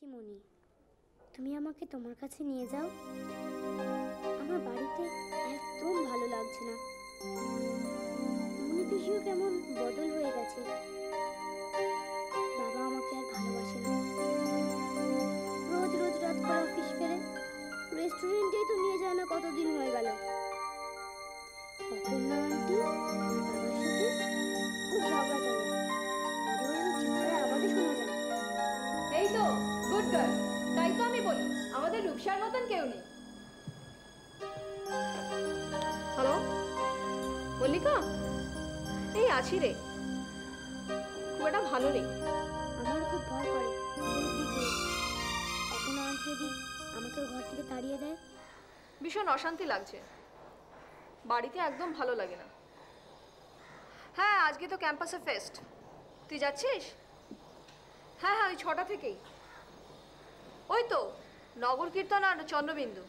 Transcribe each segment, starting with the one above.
পিসিমণি তুমি আমাকে তোমার কাছে নিয়ে যাও। আমার বাড়িতে একদম ভালো লাগছে না। মনি পিসিও কেমন বদল হয়ে গেছে। বাবা আমাকে আর ভালোবাসে না। রোজ রোজ রাত করে অফিস ফেরে রেস্টুরেন্টেই তো নিয়ে যায় না, কতদিন হয়ে গেল। অপর্ণা গার্ল তাই তো আমি বলি আমাদের রূপসার মতন কেউ নেই। হ্যালো মল্লিকা? এই আছি রে। খুব একটা ভালো নেই। আমার খুব ভয় করে। যদি আমাকে ঘর থেকে তাড়িয়ে দেয়? ভীষণ অশান্তি লাগছে। বাড়িতে একদম ভালো লাগে না। হ্যাঁ আজকে তো ক্যাম্পাসে ফেস্ট তুই যাচ্ছিস? হ্যাঁ হ্যাঁ ওই ছটা থেকেই। ওই তো, নগর কীর্তন আর চন্দ্রবিন্দু।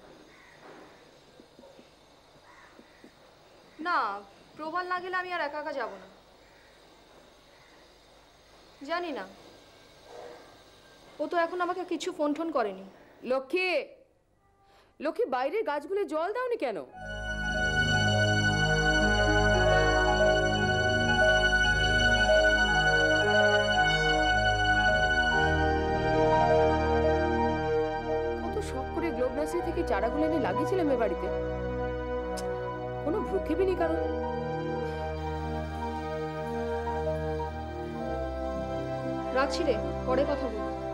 না, প্রবাল না গেলে আমি আর একা একা যাব না। জানি না। ও তো এখন আমাকে কিছু ফোন টোন করেনি। লক্ষ্মী! লক্ষ্মী, বাইরের গাছগুলো জল দাওনি কেন? নার্সারি থেকে চারাগুলো এনে লাগিয়েছিলাম এ বাড়িতে। কোনো ভ্রুক্ষেপই নেই কারণ। রাখছি রে, পরে কথা বলব।